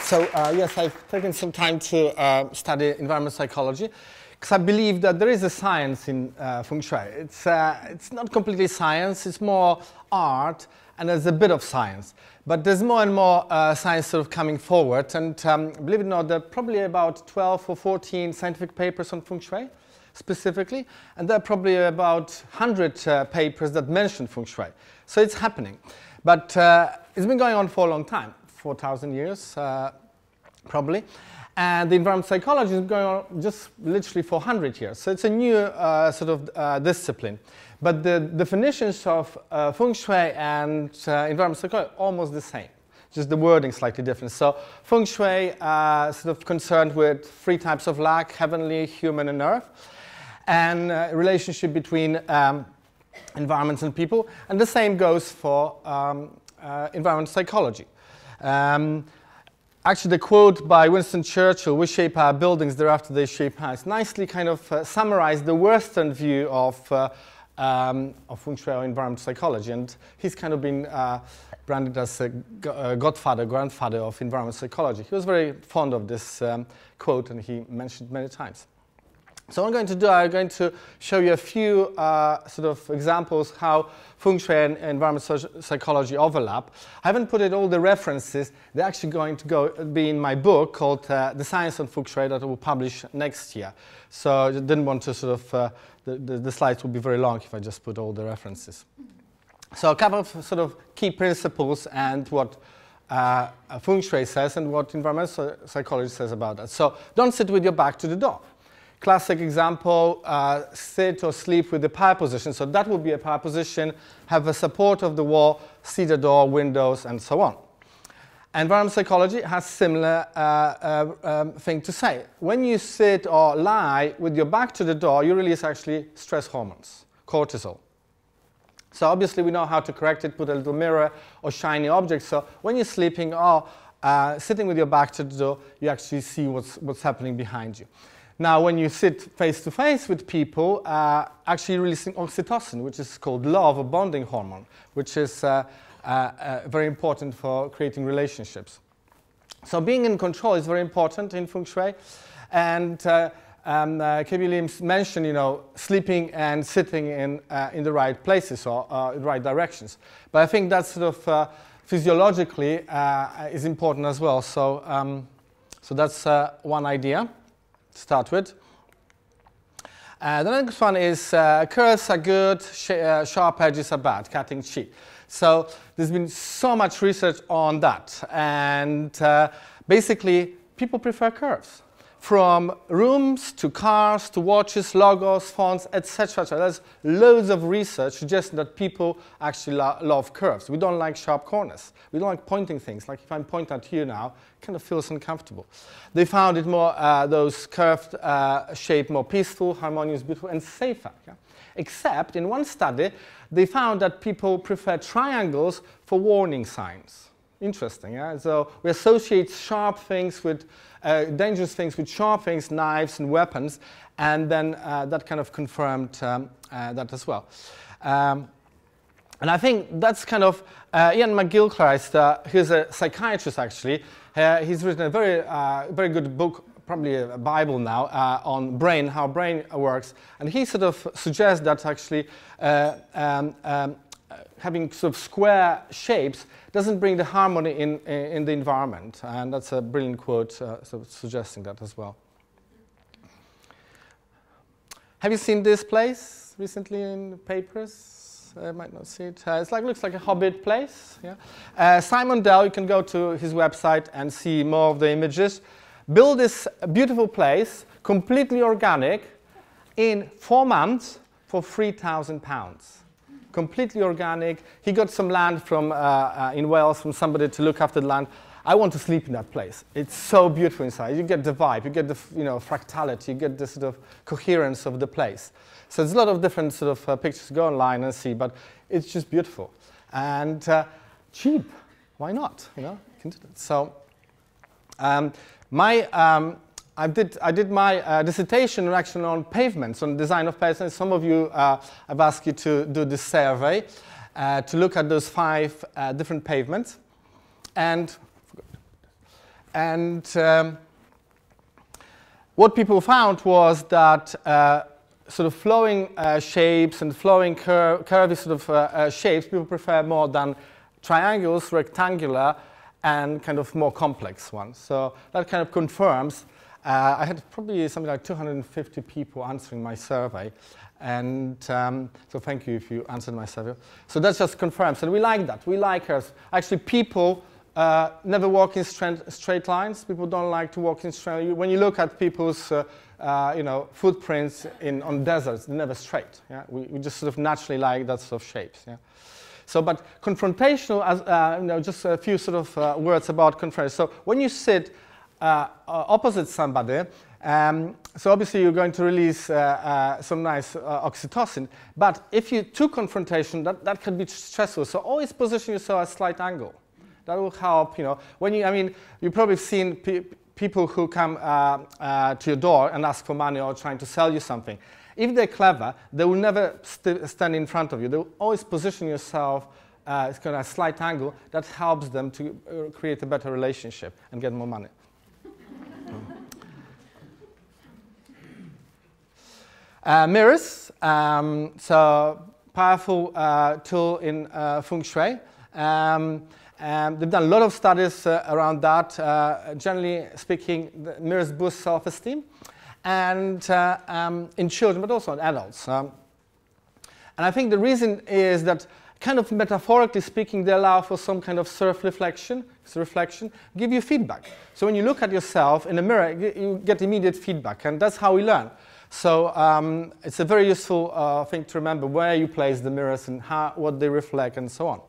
So uh, yes, I've taken some time to uh, study environmental psychology because I believe that there is a science in uh, feng shui. It's, uh, it's not completely science, it's more art, and there's a bit of science. But there's more and more uh, science sort of coming forward, and um, believe it or not, there are probably about 12 or 14 scientific papers on feng shui specifically, and there are probably about 100 uh, papers that mention feng shui. So it's happening. But it's been going on for a long time. 4,000 years, uh, probably. And the environmental psychology is going on just literally 400 years. So it's a new uh, sort of uh, discipline. But the definitions of uh, feng shui and uh, environmental psychology are almost the same. Just the wording slightly different. So feng shui uh, sort of concerned with three types of lack, heavenly, human, and earth. And relationship between um, environments and people. And the same goes for um, environmental psychology. Um, actually, the quote by Winston Churchill, we shape our buildings, thereafter they shape us, nicely kind of uh, summarized the Western view of, uh, um, of feng shui or environmental psychology. And he's kind of been uh, branded as a uh, godfather, grandfather of environmental psychology. He was very fond of this um, quote and he mentioned many times. So what I'm going to do, I'm going to show you a few uh, sort of examples how feng shui and environmental psychology overlap. I haven't put in all the references. They're actually going to go, be in my book called uh, The Science of Feng Shui that I will publish next year. So I didn't want to sort of, uh, the, the, the, slides would be very long if I just put all the references. So a couple of sort of key principles and what uh, feng shui says and what environmental psychology says about that. So don't sit with your back to the door. Classic example, uh, sit or sleep with the power position. So that would be a power position, have a support of the wall, see the door, windows, and so on. Environmental psychology has similar uh, uh, um, thing to say. When you sit or lie with your back to the door, you release actually stress hormones, cortisol. So obviously we know how to correct it, put a little mirror or shiny object. So when you're sleeping or uh, sitting with your back to the door, you actually see what's, what's happening behind you. Now, when you sit face to face with people, uh, actually releasing oxytocin, which is called love or bonding hormone, which is uh, uh, uh, very important for creating relationships. So being in control is very important in feng shui. And uh, um, uh, mentioned, you know, sleeping and sitting in, uh, in the right places or in the right directions. But I think that sort of physiologically is important as well. So, um, so that's one idea start with. Uh, the next one is uh, curves are good, sh uh, sharp edges are bad, cutting chi. So there's been so much research on that. And uh, basically, people prefer curves from rooms to cars to watches, logos, fonts, etc. There's loads of research suggesting that people actually lo love curves. We don't like sharp corners. We don't like pointing things. Like if I'm pointing at you now, it kind of feels uncomfortable. They found it more, uh, those curved uh, shape more peaceful, harmonious, beautiful, and safer. Yeah? Except in one study, they found that people prefer triangles for warning signs. Interesting, yeah? So we associate sharp things with uh, dangerous things with sharp things, knives and weapons, and then uh, that kind of confirmed um, uh, that as well. Um, and I think that's kind of uh, Iain McGilchrist, uh, who's a psychiatrist actually. Uh, he's written a very, very good book, probably a Bible now, on brain, how brain works. And he sort of suggests that actually um, um, having sort of square shapes doesn't bring the harmony in, in the environment. And that's a brilliant quote uh, so suggesting that as well. Have you seen this place recently in papers? I might not see it. Uh, it's like looks like a hobbit place. Yeah. Uh, Simon Dale, you can go to his website and see more of the images. Build this beautiful place, completely organic, in four months for three thousand pounds completely organic. He got some land from, uh, uh, in Wales from somebody to look after the land. I want to sleep in that place. It's so beautiful inside. You get the vibe, you get the you know, fractality, you get the sort of coherence of the place. So there's a lot of different sort of uh, pictures to go online and see, but it's just beautiful. And uh, cheap, why not? You know, can do that. So um, my um, I did, I did my uh, dissertation actually on pavements, on design of pavements. Some of you, uh, I've asked you to do this survey uh, to look at those five uh, different pavements. And and um, what people found was that uh, sort of flowing uh, shapes and flowing cur curvy sort of shapes people prefer more than triangles, rectangular, and kind of more complex ones. So that kind of confirms. Uh, I had probably something like 250 people answering my survey. And um, so thank you if you answered my survey. So that just confirms. And we like that. We like us. Actually, people uh, never walk in straight, lines. People don't like to walk in straight. When you look at people's, uh, uh, you know, footprints in on deserts, they're never straight. Yeah? We, we, just sort of naturally like that sort of shapes. Yeah? So, but confrontational, as, uh, you know, just a few sort of uh, words about confrontation. So, when you sit uh, opposite somebody, um, so obviously you're going to release some nice oxytocin. But if you took confrontation, that, that can be stressful. So, always position yourself at a slight angle. That will help, you know. When you, I mean, you've probably seen pe people who come uh, uh, to your door and ask for money or trying to sell you something. If they're clever, they will never st stand in front of you. They will always position yourself uh, it's kind of a slight angle that helps them to uh, create a better relationship and get more money. Uh, mirrors, um, so powerful uh, tool in uh, feng shui. Um, um, they've done a lot of studies uh, around that. Uh, generally speaking, mirrors boost self-esteem, and uh, um, in children, but also in adults. And I think the reason is that, kind of metaphorically speaking, they allow for some kind of self-reflection, reflection, give you feedback. So when you look at yourself in the mirror, you get immediate feedback, and that's how we learn. So um, it's a very useful uh, thing to remember where you place the mirrors and how, what they reflect and so on.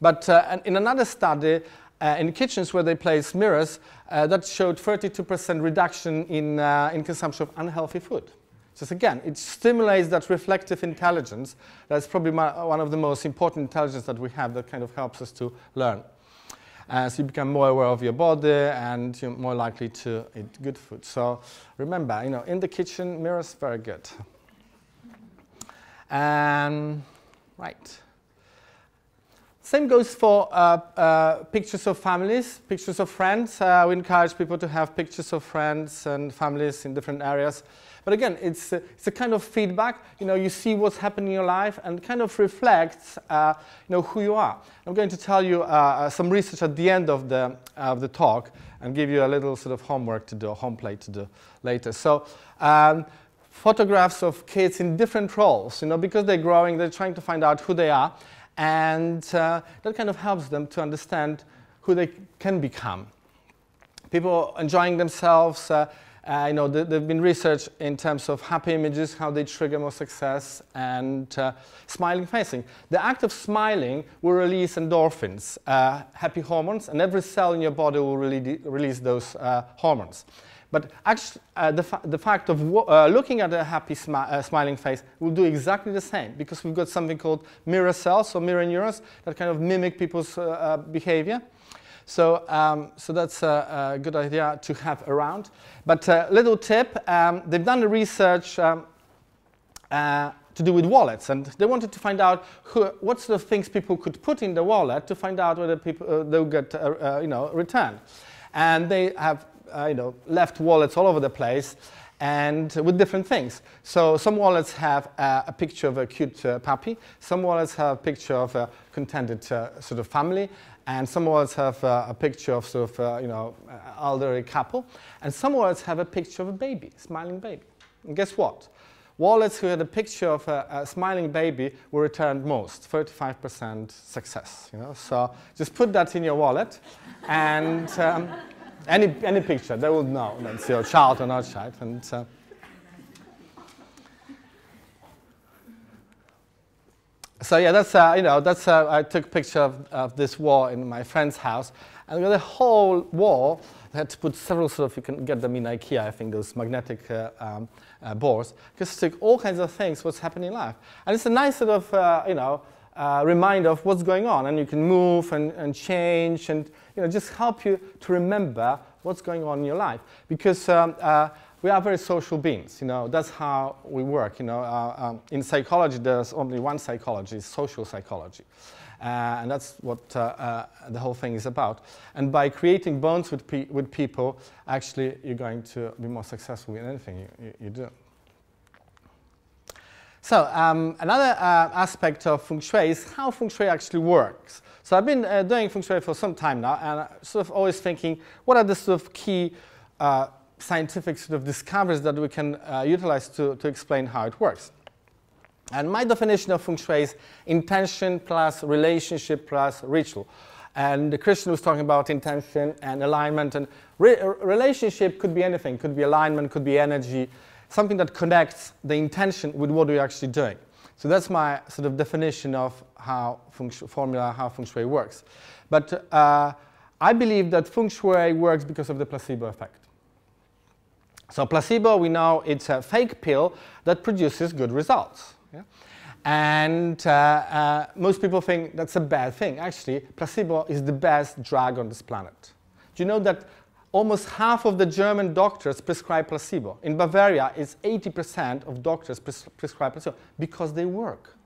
But uh, in another study, uh, in kitchens where they place mirrors, uh, that showed 32% reduction in, uh, in consumption of unhealthy food. So again, it stimulates that reflective intelligence. That's probably my, one of the most important intelligence that we have that kind of helps us to learn. Uh, so you become more aware of your body and you're more likely to eat good food. So remember, you know, in the kitchen, mirrors very good. And right. Same goes for uh, uh, pictures of families, pictures of friends. Uh, we encourage people to have pictures of friends and families in different areas. But again, it's, it's a kind of feedback. You know, you see what's happening in your life and kind of reflects, uh, you know, who you are. I'm going to tell you uh, some research at the end of the, of the talk and give you a little sort of homework to do, home plate to do later. So. Um, photographs of kids in different roles, you know, because they're growing, they're trying to find out who they are and uh, that kind of helps them to understand who they can become. People enjoying themselves, uh, uh, you know, there have been research in terms of happy images, how they trigger more success, and uh, smiling facing. The act of smiling will release endorphins, uh, happy hormones, and every cell in your body will really release those uh, hormones. But actually, uh, the, fa the, fact of uh, looking at a happy smi uh, smiling face will do exactly the same because we've got something called mirror cells or mirror neurons that kind of mimic people's uh, uh, behavior. So, um, so that's a, a, good idea to have around. But uh, little tip, um, they've done the research um, to do with wallets, and they wanted to find out who, what sort of things people could put in the wallet to find out whether people they'll get you know return. And they have you know, left wallets all over the place and with different things. So some wallets have uh, a picture of a cute uh, puppy, some wallets have a picture of a contented uh, sort of family, and some wallets have uh, a picture of sort of, uh, you know, elderly couple, and some wallets have a picture of a baby, smiling baby. And guess what? Wallets who had a picture of a, a smiling baby were returned most, 35% success. You know? So just put that in your wallet, and um, any, any picture, they will know that's your child or not child. And, uh, so yeah, that's, uh, you know, that's, uh, I took a picture of, of this wall in my friend's house. And the whole wall, I had to put several sort of, you can get them in IKEA, I think, those magnetic uh, um, uh, boards, because took all kinds of things, what's happening in life. And it's a nice sort of, uh, you know, uh, reminder of what's going on. And you can move and, and change and you know, just help you to remember what's going on in your life. Because um, uh, we are very social beings, you know, that's how we work, you know. Uh, um, in psychology, there's only one psychology, social psychology. Uh, and that's what uh, uh, the whole thing is about. And by creating bonds with, pe with people, actually, you're going to be more successful in anything you, you, you do. So um, another uh, aspect of feng shui is how feng shui actually works. So I've been uh, doing feng shui for some time now, and I'm sort of always thinking, what are the sort of key uh, scientific sort of discoveries that we can uh, utilize to, to explain how it works? And my definition of feng shui is intention plus relationship plus ritual. And the Christian was talking about intention and alignment. And re relationship could be anything, could be alignment, could be energy, something that connects the intention with what we're actually doing. So that's my sort of definition of how formula, how feng shui works. But uh, I believe that feng shui works because of the placebo effect. So placebo, we know it's a fake pill that produces good results. Yeah? And uh, uh, most people think that's a bad thing. Actually, placebo is the best drug on this planet. Do you know that almost half of the German doctors prescribe placebo? In Bavaria, it's 80% of doctors pres prescribe placebo because they work.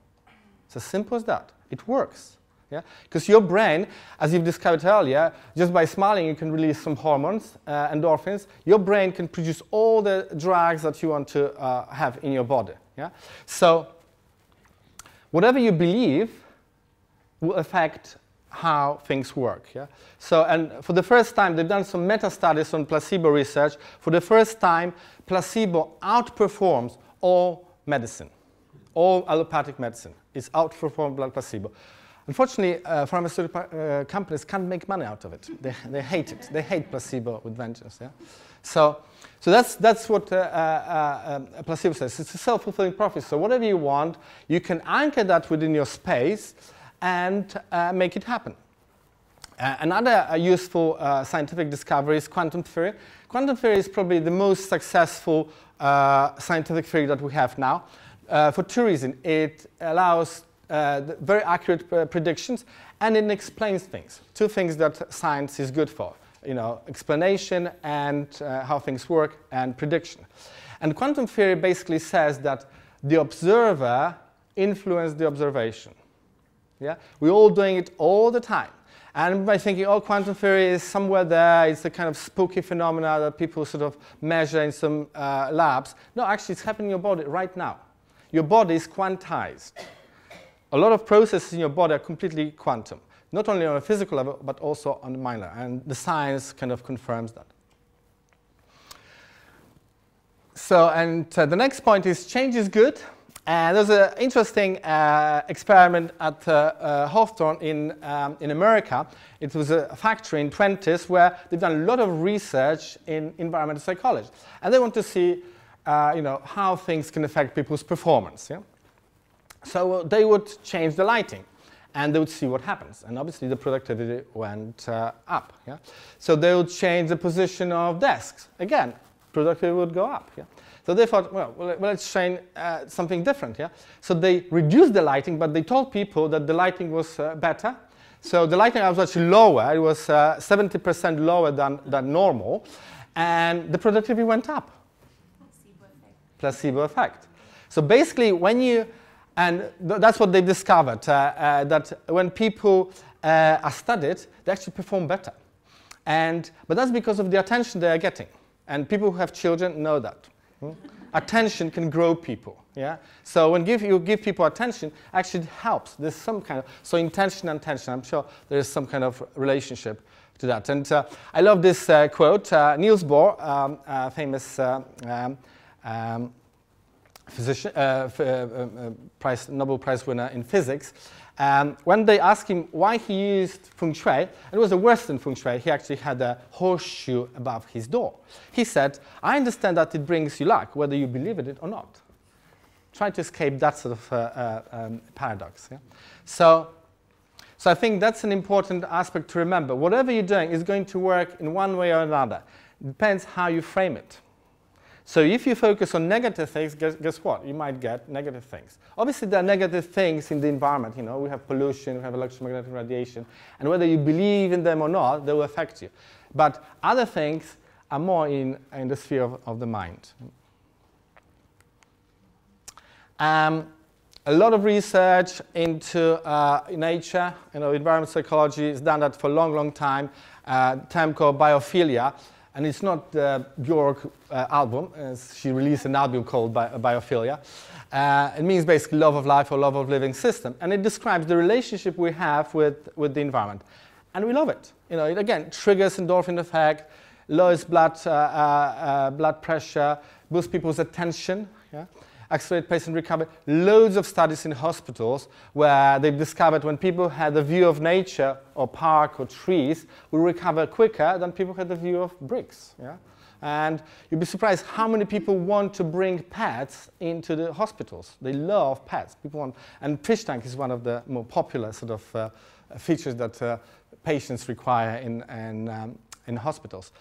It's as simple as that. It works. Yeah? Because your brain, as you've discovered earlier, just by smiling you can release some hormones, uh, endorphins. Your brain can produce all the drugs that you want to uh, have in your body. Yeah? So whatever you believe will affect how things work. Yeah? So, and for the first time, they've done some meta-studies on placebo research. For the first time, placebo outperforms all medicine, all allopathic medicine. It's outperformed placebo. Unfortunately, uh, pharmaceutical uh, companies can't make money out of it. They, they hate it. They hate placebo with vengeance. Yeah? So, so that's, that's what uh, uh, a placebo says. It's a self-fulfilling prophecy. So whatever you want, you can anchor that within your space and uh, make it happen. Uh, another uh, useful uh, scientific discovery is quantum theory. Quantum theory is probably the most successful scientific theory that we have now for two reasons. It allows very accurate predictions and it explains things. Two things that science is good for you know, explanation and uh, how things work and prediction. And quantum theory basically says that the observer influences the observation. Yeah? We're all doing it all the time. And by thinking, oh, quantum theory is somewhere there, it's a kind of spooky phenomena that people sort of measure in some uh, labs. No, actually, it's happening in your body right now. Your body is quantized. A lot of processes in your body are completely quantum not only on a physical level, but also on the mind level. And the science kind of confirms that. So, and uh, the next point is change is good. And there's an interesting uh, experiment at uh, uh, Hawthorne in, um, in America. It was a factory in Prentice where they've done a lot of research in environmental psychology. And they want to see uh, you know, how things can affect people's performance. Yeah? So they would change the lighting and they would see what happens. And obviously the productivity went uh, up. Yeah? So they would change the position of desks. Again, productivity would go up. Yeah? So they thought, well, well let's try uh, something different. Yeah? So they reduced the lighting, but they told people that the lighting was uh, better. So the lighting was actually lower. It was 70% uh, lower than, than normal. And the productivity went up. Placebo effect. Placebo effect. So basically, when you and th that's what they discovered, uh, uh, that when people uh, are studied, they actually perform better. And, but that's because of the attention they are getting. And people who have children know that. Hmm? attention can grow people. Yeah? So when give, you give people attention, actually helps. There's some kind of, so intention and attention, I'm sure there is some kind of relationship to that. And uh, I love this uh, quote. Uh, Niels Bohr, um, famous um, um, physician, uh, uh, uh, prize, Nobel Prize winner in physics, um, when they asked him why he used feng shui, it was a Western feng shui, he actually had a horseshoe above his door. He said, I understand that it brings you luck, whether you believe in it or not. Try to escape that sort of uh, uh, um, paradox. Yeah? So, so I think that's an important aspect to remember. Whatever you're doing is going to work in one way or another. It depends how you frame it. So if you focus on negative things, guess, guess, what? You might get negative things. Obviously, there are negative things in the environment. You know, we have pollution, we have electromagnetic radiation, and whether you believe in them or not, they will affect you. But other things are more in, in the sphere of, of the mind. Um, a lot of research into uh, nature, you know, environmental psychology has done that for a long, long time. Uh, term called biophilia, and it's not the Bjork uh, album. she released an album called Bi Biophilia. Uh, it means basically love of life or love of living system, and it describes the relationship we have with, with the environment, and we love it. You know, it again triggers endorphin effect, lowers blood uh, uh, uh, blood pressure, boosts people's attention. Yeah? Accelerate patient recovery. Loads of studies in hospitals where they've discovered when people had a view of nature or park or trees, we recover quicker than people had the view of bricks. Yeah? And you'd be surprised how many people want to bring pets into the hospitals. They love pets. People want, and fish tank is one of the more popular sort of uh, features that uh, patients require in, in, um, in hospitals.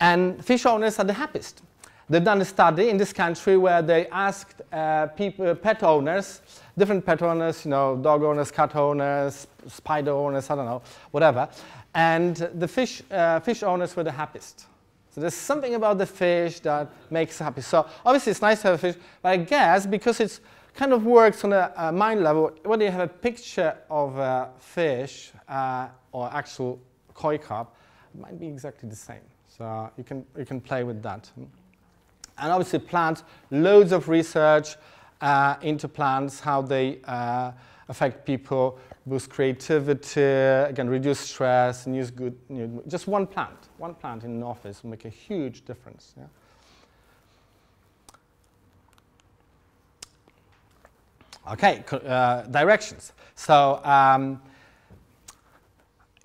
And fish owners are the happiest. They've done a study in this country where they asked uh, people, pet owners, different pet owners, you know, dog owners, cat owners, spider owners, I don't know, whatever. And the fish, uh, fish owners were the happiest. So there's something about the fish that makes happy. So obviously it's nice to have a fish, but I guess because it kind of works on a, a, mind level, when you have a picture of a fish uh, or actual koi carp, it might be exactly the same. So you can, you can play with that. And obviously plants, loads of research uh, into plants, how they uh, affect people, boost creativity, again, reduce stress, and use good, you know, just one plant, one plant in an office will make a huge difference. Yeah? Okay, uh, directions. So um,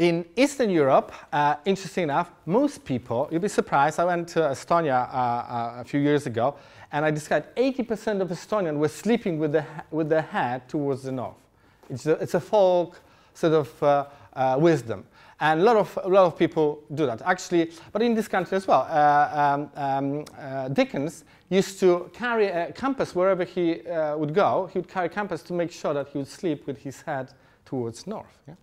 in Eastern Europe, uh, interesting enough, most people, you'll be surprised, I went to Estonia uh, uh, a few years ago, and I discovered 80% of Estonians were sleeping with, the, with their head towards the north. It's a, it's a folk sort of uh, uh, wisdom. And a lot, of, a lot of people do that. Actually, but in this country as well, uh, um, um, Dickens used to carry a compass wherever he would go. He would carry a compass to make sure that he would sleep with his head towards north. Yeah?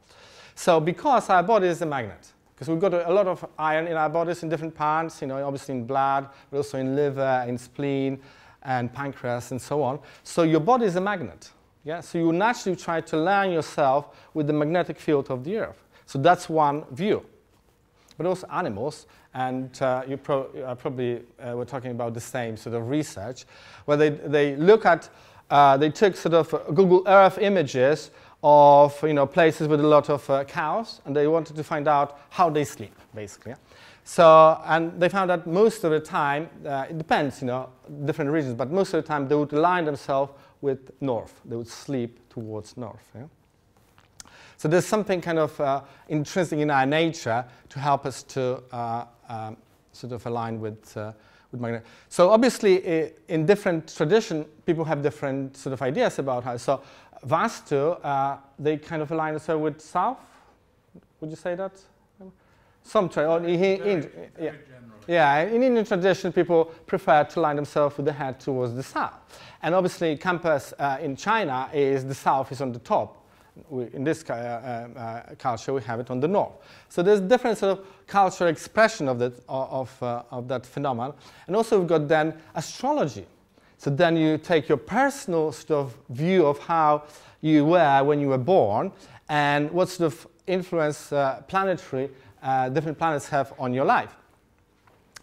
So because our body is a magnet, because we've got a, lot of iron in our bodies in different parts, you know, obviously in blood, but also in liver, in spleen, and pancreas, and so on. So your body is a magnet. Yeah? So you naturally try to align yourself with the magnetic field of the Earth. So that's one view. But also animals, and uh, you pro uh, probably uh, were talking about the same sort of research, where they, they look at, uh, they took sort of Google Earth images of you know, places with a lot of uh, cows, and they wanted to find out how they sleep, basically. So, and they found that most of the time, uh, it depends, you know, different regions, but most of the time they would align themselves with north. They would sleep towards north. Yeah? So there's something kind of uh, in our nature to help us to uh, um, sort of align with, uh, with magnet. So obviously, in different tradition, people have different sort of ideas about how. So Vastu, uh, they kind of align themselves with south. Would you say that? Some tra- in, in, yeah. yeah, in Indian tradition, people prefer to line themselves with the head towards the south. And obviously, compass uh, in China is the south is on the top. In this uh, uh, uh, culture, we have it on the north. So there's different sort of cultural expression of that, of, of that phenomenon. And also we've got then astrology. So then you take your personal sort of view of how you were when you were born and what sort of influence planetary different planets have on your life.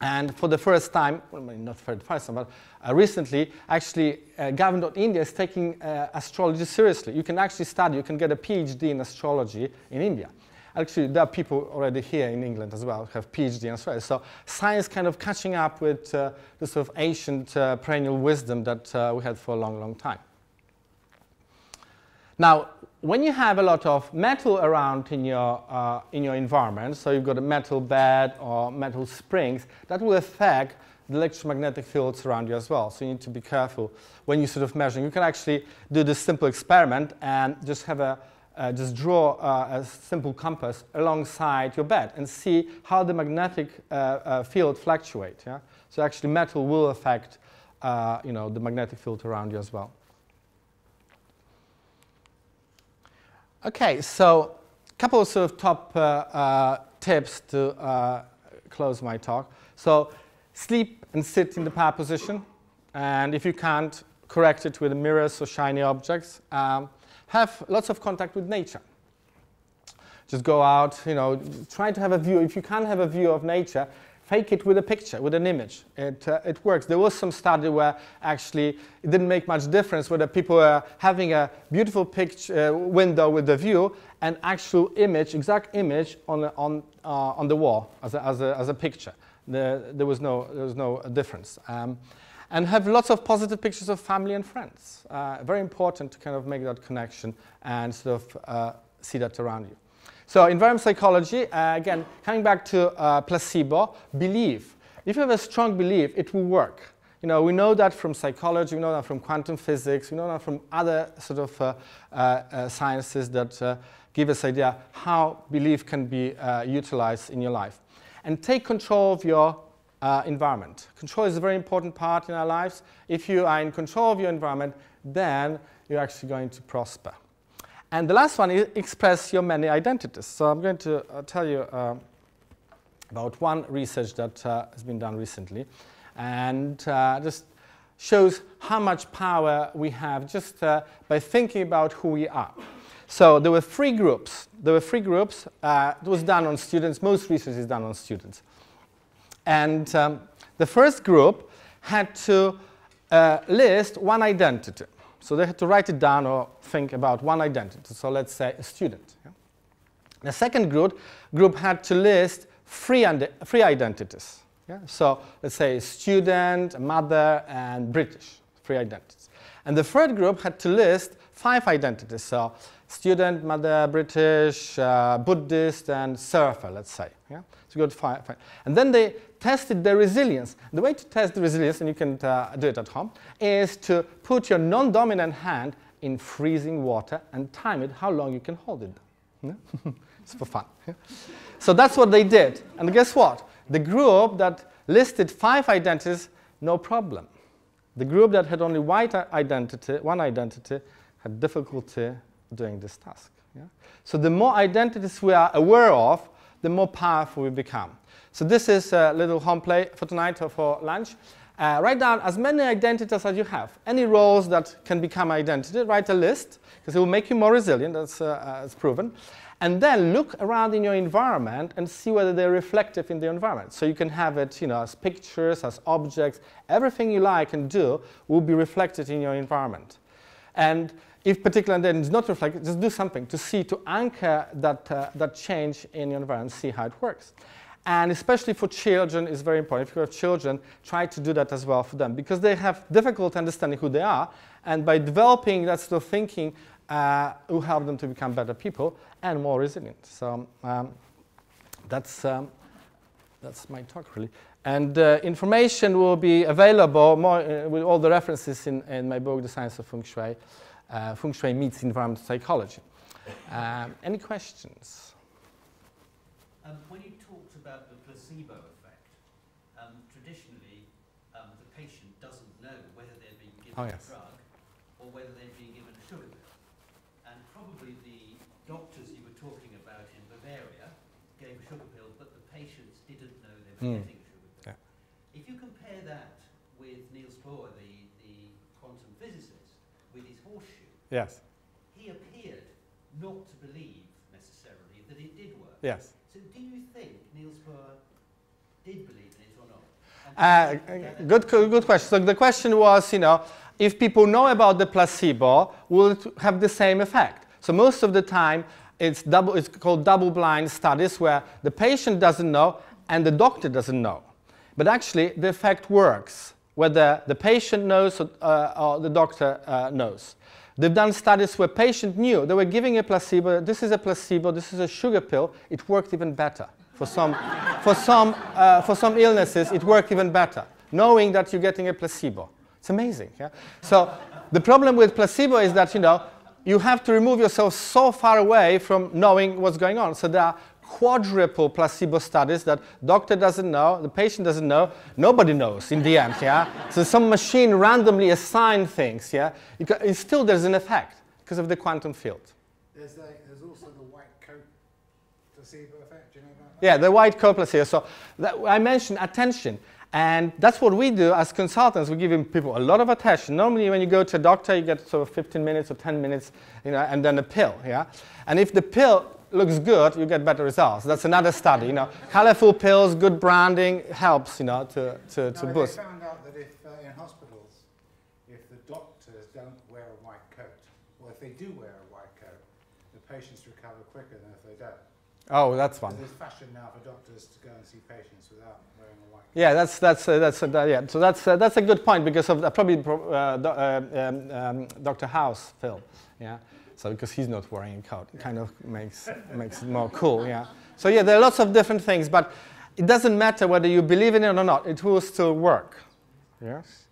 And for the first time, well, not for the first time, but uh, recently, actually, uh, Government.India is taking uh, astrology seriously. You can actually study, you can get a PhD in astrology in India. Actually, there are people already here in England as well have PhD in astrology. So science kind of catching up with uh, the sort of ancient uh, perennial wisdom that uh, we had for a long, long time. Now, when you have a lot of metal around in your, uh, in your environment, so you've got a metal bed or metal springs, that will affect the electromagnetic fields around you as well. So you need to be careful when you sort of measure. You can actually do this simple experiment and just have a uh, just draw uh, a simple compass alongside your bed and see how the magnetic uh, uh field fluctuates. Yeah? So actually metal will affect uh, you know, the magnetic field around you as well. Okay, so a couple of sort of top uh, tips to close my talk. So sleep and sit in the power position. And if you can't, correct it with mirrors or shiny objects. Um, have lots of contact with nature. Just go out, you know, try to have a view. If you can't have a view of nature, fake it with a picture, with an image. It, uh, it works. There was some study where actually it didn't make much difference whether people were having a beautiful picture uh, window with the view and actual image, exact image on, the, on, uh, on the wall as a, as a, as a picture. The, there, was no, there was no difference. Um, and have lots of positive pictures of family and friends. Uh, very important to kind of make that connection and sort of uh, see that around you. So environment psychology, uh, again, coming back to uh, placebo, belief. If you have a strong belief, it will work. You know, we know that from psychology, we know that from quantum physics, we know that from other sort of uh, uh, uh sciences that uh, give us idea how belief can be utilized in your life. And take control of your environment. Control is a very important part in our lives. If you are in control of your environment, then you're actually going to prosper. And the last one is express your many identities. So I'm going to uh, tell you uh, about one research that uh, has been done recently. And uh, just shows how much power we have just uh, by thinking about who we are. So there were three groups. There were three groups. Uh, it was done on students. Most research is done on students. And um, the first group had to list one identity. So they had to write it down or think about one identity. So let's say a student. Yeah? The second group, group had to list three, three identities. Yeah? So let's say student, mother, and British, three identities. And the third group had to list five identities. So student, mother, British, uh, Buddhist, and surfer, let's say. Yeah? So you five, five. And then they tested their resilience. The way to test the resilience, and you can uh, do it at home, is to put your non-dominant hand in freezing water and time it how long you can hold it. It's for fun. So that's what they did. And guess what? The group that listed five identities, no problem. The group that had only white identity, one identity, had difficulty doing this task. Yeah? So the more identities we are aware of, the more powerful we become. So this is a little home play for tonight or for lunch. Uh, write down as many identities as you have. Any roles that can become identity, write a list, because it will make you more resilient, that's, uh, uh, that's proven. And then look around in your environment and see whether they're reflective in the environment. So you can have it you know, as pictures, as objects. Everything you like and do will be reflected in your environment. And if particular then is not reflected, just do something to see, to anchor that, uh, that change in your environment, see how it works. And especially for children is very important. If you have children, try to do that as well for them because they have difficult understanding who they are. And by developing that sort of thinking, uh, will help them to become better people and more resilient. So um, that's, um, that's my talk really. And uh, information will be available more, uh, with all the references in, in my book, The Science of Feng Shui. Uh, Feng Shui meets environmental psychology. Um, any questions? Um, when you talked about the placebo effect. Um, traditionally, um, the patient doesn't know whether they're being given oh, yes. a drug or whether they're being given a sugar pill. And probably the doctors you were talking about in Bavaria gave a sugar pill, but the patients didn't know they were mm. getting a sugar pill. Yeah. If you compare that with Niels Bohr, the, the quantum physicist, with his horseshoe, yes. he appeared not to believe necessarily that it did work. Yes. So do you think Niels Bohr did believe in it or not? Uh, good, good question. So the question was, you know, if people know about the placebo, will it have the same effect? So most of the time, it's, double, it's called double-blind studies where the patient doesn't know and the doctor doesn't know. But actually, the effect works, whether the patient knows or, uh, or the doctor uh, knows. They've done studies where patient knew they were giving a placebo. This is a placebo. This is a sugar pill. It worked even better for some, for some, uh, for some illnesses. It worked even better, knowing that you're getting a placebo. It's amazing. Yeah? So the problem with placebo is that you know you have to remove yourself so far away from knowing what's going on. So there are quadruple placebo studies that doctor doesn't know, the patient doesn't know, nobody knows in the end, yeah? so some machine randomly assign things, yeah? It, still there's an effect because of the quantum field. There's, the, there's also the white coat placebo effect, do you know about that? Yeah, the white coat placebo. So that, I mentioned attention. And that's what we do as consultants. We give people a lot of attention. Normally, when you go to a doctor, you get sort of 15 minutes or 10 minutes, you know, and then a pill. Yeah. And if the pill looks good, you get better results. That's another study. You know, colorful pills, good branding helps. You know, to to, to no, boost. They found out that if uh, in hospitals, if the doctors don't wear a white coat, or if they do wear a white coat, the patients recover quicker than if they don't. Oh, that's fun. There's fashion now for doctors to go and see patients without wearing a white. Coat. Yeah, that's that's uh, that's uh, yeah. So that's uh, that's a good point because of probably uh, do, uh, um, um, Dr. House film. Yeah. So because he's not wearing a coat, it kind of makes makes it more cool. Yeah. So yeah, there are lots of different things, but it doesn't matter whether you believe in it or not. It will still work. Yes.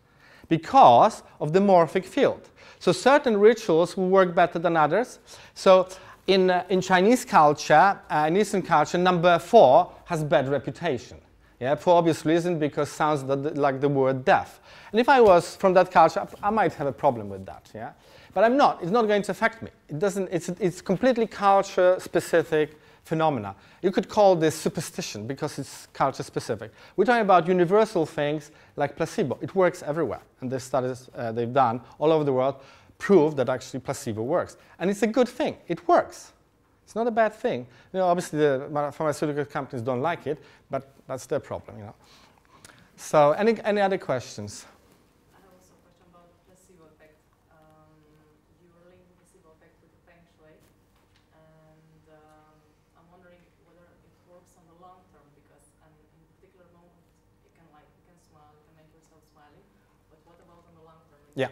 Because of the morphic field. So certain rituals will work better than others. So in, uh, in Chinese culture, uh, in Eastern culture, number four has bad reputation. Yeah, for obvious reason, because it sounds like the word death. And if I was from that culture, I might have a problem with that. Yeah, but I'm not. It's not going to affect me. It doesn't. It's it's completely culture-specific phenomena. You could call this superstition because it's culture-specific. We're talking about universal things like placebo. It works everywhere, and the studies uh, they've done all over the world prove that actually placebo works. And it's a good thing. It works. It's not a bad thing. You know, obviously the pharmaceutical companies don't like it, but that's their problem, you know. So any, any other questions? Yeah.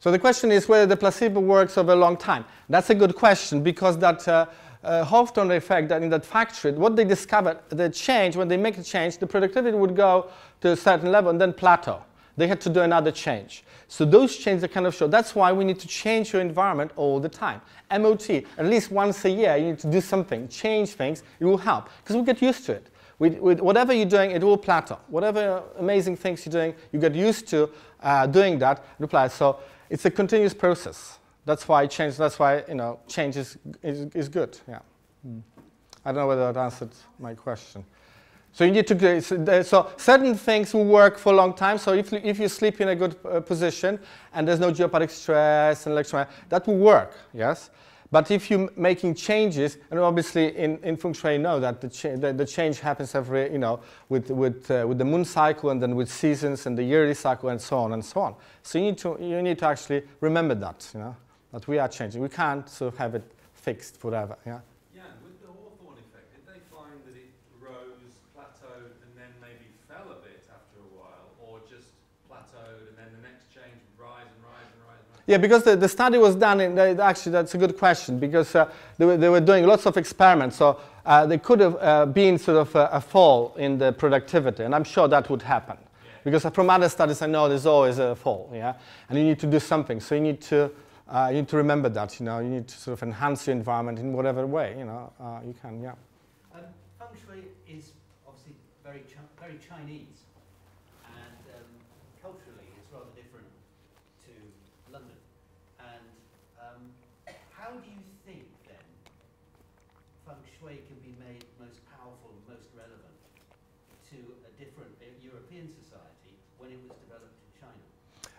So the question is whether the placebo works over a long time. That's a good question because that uh, uh, Hawthorne effect that in that factory, what they discovered, the change, when they make a change, the productivity would go to a certain level and then plateau. They had to do another change. So those changes are kind of show. That's why we need to change your environment all the time. MOT, at least once a year, you need to do something, change things. It will help because we get used to it. With, whatever you're doing, it will plateau. Whatever amazing things you're doing, you get used to uh, doing that. It So it's a continuous process. That's why change. That's why you know change is is, is good. Yeah. Mm. I don't know whether that answered my question. So you need to so certain things will work for a long time. So if if you sleep in a good uh, position and there's no geopathic stress and electromagnetic, that will work. Yes. But if you're making changes, and obviously in, in feng shui, you know that the, cha the, the, change happens every, you know, with, with, uh, with the moon cycle and then with seasons and the yearly cycle and so on and so on. So you need to, you need to actually remember that, you know, that we are changing. We can't sort of have it fixed forever, yeah? Yeah, because the, the study was done in, actually, that's a good question, because uh, they, were, they were doing lots of experiments. So uh, there could have uh, been sort of a, a, fall in the productivity, and I'm sure that would happen. Because from other studies, I know there's always a fall, yeah? And you need to do something. So you need to, uh, you need to remember that, you know, you need to sort of enhance your environment in whatever way, you know, uh, you can, yeah. Um, feng shui is obviously very, chi very Chinese.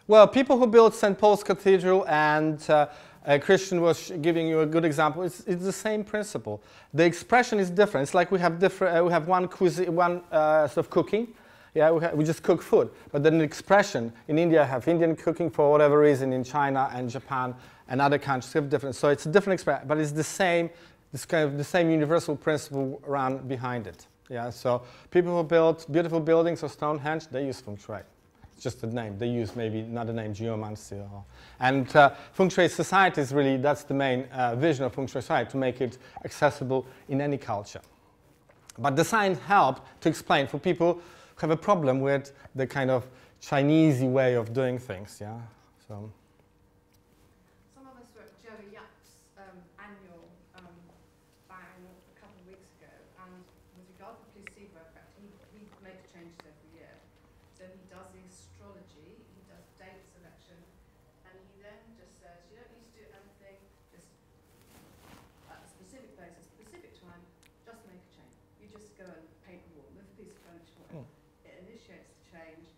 Well, people who built St. Paul's Cathedral and uh, uh, Christian was giving you a good example. It's, it's, the same principle. The expression is different. It's like we have different. Uh, we have one cuisine, one uh, sort of cooking. Yeah, we, we, just cook food. But then the expression in India have Indian cooking for whatever reason. In China and Japan and other countries have different. So it's a different expression, but it's the same. This kind of the same universal principle run behind it. Yeah. So people who built beautiful buildings or Stonehenge, they use feng shui just a name. They use maybe another name, geomancy. Or, and uh, feng shui society is really, that's the main uh, vision of feng shui society, to make it accessible in any culture. But the science helped to explain for people who have a problem with the kind of Chinese way of doing things. Yeah. So. go and paint the wall, move a piece of furniture, mm. it initiates the change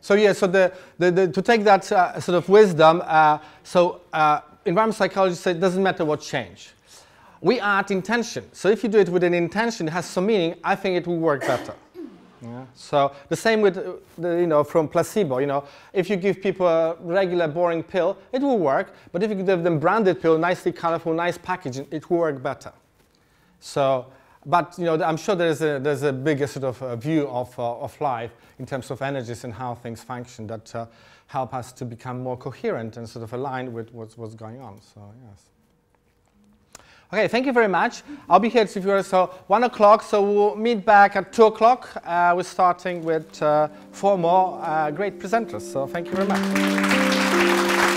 So yeah, so the, the, the to take that uh, sort of wisdom, uh, so uh, environmental psychology says it doesn't matter what change. We add intention. So if you do it with an intention, it has some meaning, I think it will work better. Yeah. So the same with, uh, the, you know, from placebo, you know, if you give people a regular boring pill, it will work, but if you give them branded pill, nicely colorful, nice packaging, it will work better. So, but, you know, I'm sure there's a, there's a bigger sort of uh, view of, uh, of life in terms of energies and how things function that uh, help us to become more coherent and sort of aligned with what's, what's going on, so yes. Okay, thank you very much. I'll be here to so one o'clock. So we'll meet back at two o'clock. Uh, we're starting with uh, four more uh, great presenters. So thank you very much.